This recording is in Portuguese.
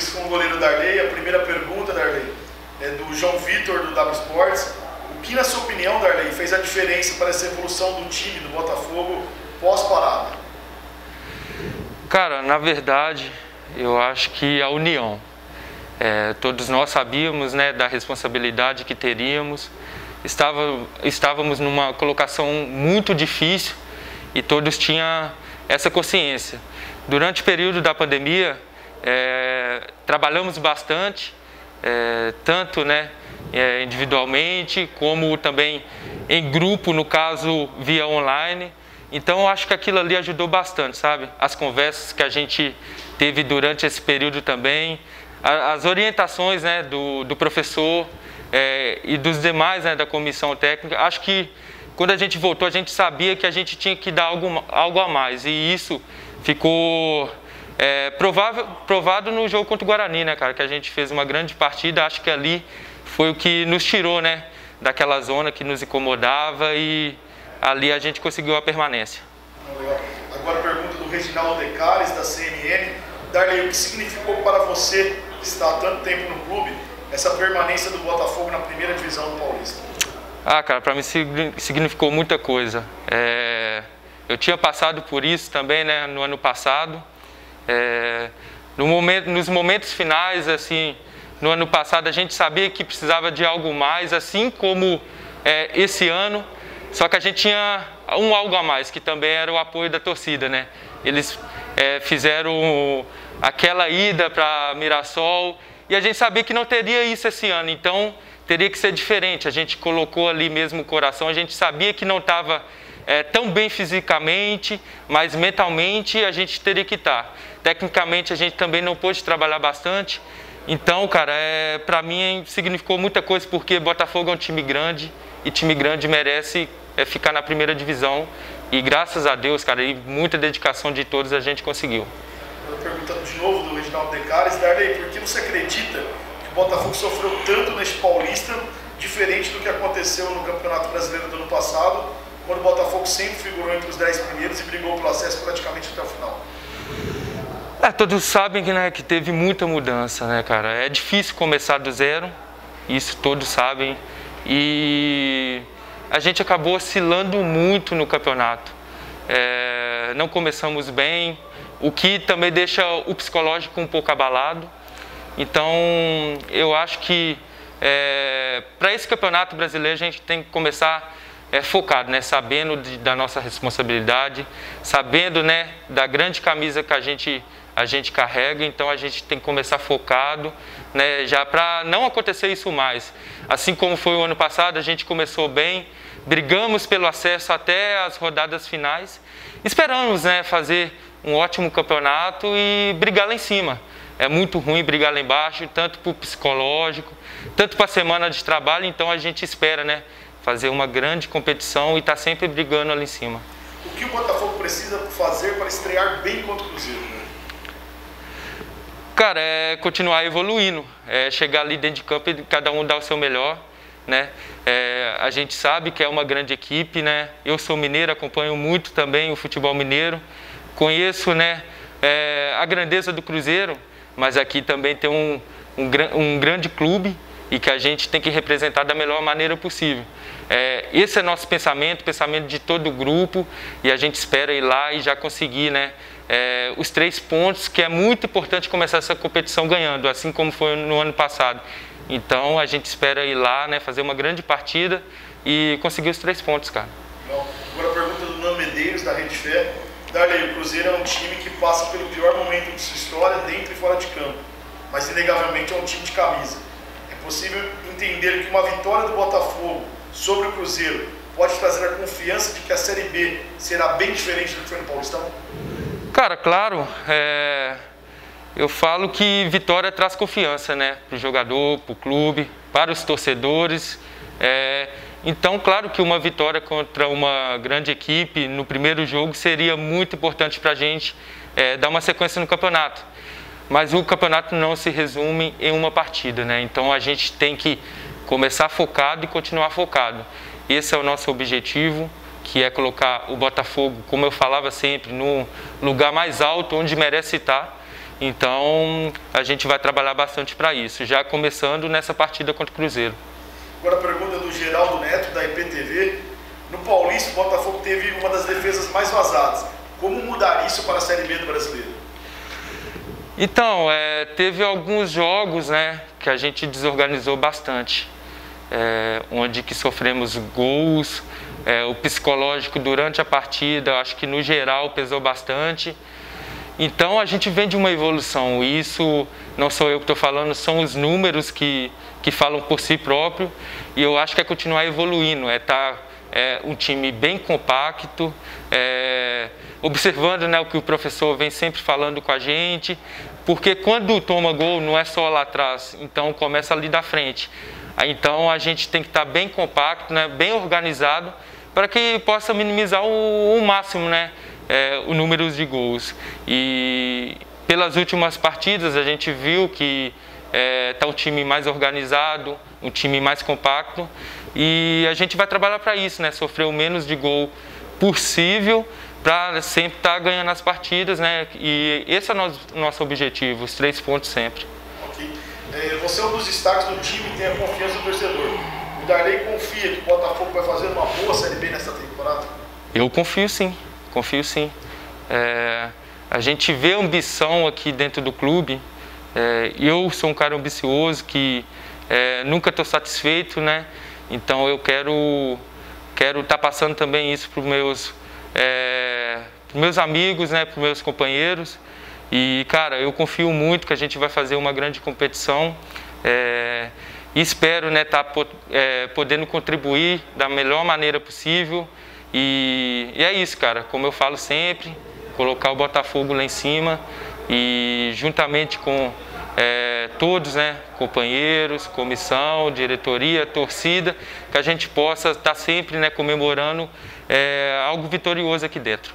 entrevista com o goleiro Darley. A primeira pergunta, Darley, é do João Vitor, do W Sports. O que, na sua opinião, Darley, fez a diferença para essa evolução do time do Botafogo pós-parada? Cara, na verdade, eu acho que a união. É, todos nós sabíamos né, da responsabilidade que teríamos. Estava, estávamos numa colocação muito difícil e todos tinham essa consciência. Durante o período da pandemia, é, trabalhamos bastante, é, tanto né, é, individualmente como também em grupo, no caso via online. Então eu acho que aquilo ali ajudou bastante, sabe? As conversas que a gente teve durante esse período também, as orientações né, do, do professor é, e dos demais né, da comissão técnica. Acho que quando a gente voltou, a gente sabia que a gente tinha que dar algo, algo a mais. E isso ficou é, provável, provado no jogo contra o Guarani, né, cara? Que a gente fez uma grande partida. Acho que ali foi o que nos tirou, né? Daquela zona que nos incomodava e ali a gente conseguiu a permanência. Agora a pergunta do Reginaldo Decares, da CNN. Darley, o que significou para você estar há tanto tempo no clube essa permanência do Botafogo na primeira divisão do Paulista? Ah, cara, para mim significou muita coisa. É, eu tinha passado por isso também, né, no ano passado. É, no momento, nos momentos finais, assim, no ano passado a gente sabia que precisava de algo mais, assim como é, esse ano. Só que a gente tinha um algo a mais, que também era o apoio da torcida, né? Eles é, fizeram aquela ida para Mirassol e a gente sabia que não teria isso esse ano. Então teria que ser diferente. A gente colocou ali mesmo o coração, a gente sabia que não estava é, tão bem fisicamente, mas mentalmente a gente teria que estar. Tá. Tecnicamente a gente também não pôde trabalhar bastante. Então, cara, é, para mim significou muita coisa porque Botafogo é um time grande e time grande merece é, ficar na primeira divisão. E graças a Deus, cara, e muita dedicação de todos a gente conseguiu. Perguntando de novo do Reginaldo Decares, Darley, por que você acredita o Botafogo sofreu tanto neste Paulista, diferente do que aconteceu no Campeonato Brasileiro do ano passado, quando o Botafogo sempre figurou entre os 10 primeiros e brigou pelo acesso praticamente até o final. É, todos sabem que, né, que teve muita mudança, né, cara? É difícil começar do zero, isso todos sabem. E a gente acabou oscilando muito no campeonato. É, não começamos bem, o que também deixa o psicológico um pouco abalado. Então, eu acho que é, para esse campeonato brasileiro a gente tem que começar é, focado, né, sabendo de, da nossa responsabilidade, sabendo né, da grande camisa que a gente, a gente carrega, então a gente tem que começar focado, né, já para não acontecer isso mais. Assim como foi o ano passado, a gente começou bem, brigamos pelo acesso até as rodadas finais, esperamos né, fazer um ótimo campeonato e brigar lá em cima é muito ruim brigar lá embaixo, tanto para o psicológico, tanto para a semana de trabalho, então a gente espera, né? Fazer uma grande competição e estar tá sempre brigando ali em cima. O que o Botafogo precisa fazer para estrear bem contra o Cruzeiro? Né? Cara, é continuar evoluindo, é chegar ali dentro de campo e cada um dar o seu melhor. Né? É, a gente sabe que é uma grande equipe, né? Eu sou mineiro, acompanho muito também o futebol mineiro, conheço, né? É, a grandeza do Cruzeiro, mas aqui também tem um, um, um grande clube e que a gente tem que representar da melhor maneira possível. É, esse é nosso pensamento, pensamento de todo o grupo, e a gente espera ir lá e já conseguir né, é, os três pontos, que é muito importante começar essa competição ganhando, assim como foi no ano passado. Então a gente espera ir lá, né, fazer uma grande partida e conseguir os três pontos, cara. Agora a pergunta do Nando Medeiros, da Rede Fé. Darley, o Cruzeiro é um time que passa pelo pior momento de sua história, dentro e fora de campo, mas inegavelmente é um time de camisa. Possível entender que uma vitória do Botafogo sobre o Cruzeiro pode trazer a confiança de que a Série B será bem diferente do que foi no Paulistão? Cara, claro. É... Eu falo que vitória traz confiança, né? Para o jogador, para o clube, para os torcedores. É... Então, claro que uma vitória contra uma grande equipe no primeiro jogo seria muito importante para a gente é, dar uma sequência no campeonato. Mas o campeonato não se resume em uma partida, né? Então a gente tem que começar focado e continuar focado. Esse é o nosso objetivo, que é colocar o Botafogo, como eu falava sempre, no lugar mais alto onde merece estar. Então a gente vai trabalhar bastante para isso, já começando nessa partida contra o Cruzeiro. Agora a pergunta do Geraldo Neto, da IPTV. No Paulista, o Botafogo teve uma das defesas mais vazadas. Como mudar isso para a Série B do Brasileiro? Então, é, teve alguns jogos né, que a gente desorganizou bastante. É, onde que sofremos gols, é, o psicológico durante a partida, acho que no geral pesou bastante. Então a gente vem de uma evolução. Isso não sou eu que estou falando, são os números que, que falam por si próprio. E eu acho que é continuar evoluindo, é estar tá, é, um time bem compacto, é, observando né, o que o professor vem sempre falando com a gente. Porque quando toma gol não é só lá atrás, então começa ali da frente. Então a gente tem que estar tá bem compacto, né, bem organizado, para que possa minimizar o, o máximo né, é, o número de gols. E pelas últimas partidas a gente viu que está é, tá um time mais organizado, um time mais compacto e a gente vai trabalhar para isso, né? Sofrer o menos de gol possível para sempre estar tá ganhando as partidas, né? E esse é o nosso, nosso objetivo, os três pontos sempre. Ok. É, você é um dos destaques do time e tem a confiança do torcedor. O Darley confia que o Botafogo vai fazer uma boa Série B nessa temporada? Eu confio sim confio sim. É, a gente vê ambição aqui dentro do clube. É, eu sou um cara ambicioso que é, nunca estou satisfeito, né? Então eu quero quero estar tá passando também isso para os meus é, meus amigos, né? Para meus companheiros. E cara, eu confio muito que a gente vai fazer uma grande competição. É, e espero né, tá, é, podendo contribuir da melhor maneira possível. E, e é isso, cara. Como eu falo sempre, colocar o Botafogo lá em cima e juntamente com é, todos, né, companheiros, comissão, diretoria, torcida, que a gente possa estar sempre né, comemorando é, algo vitorioso aqui dentro.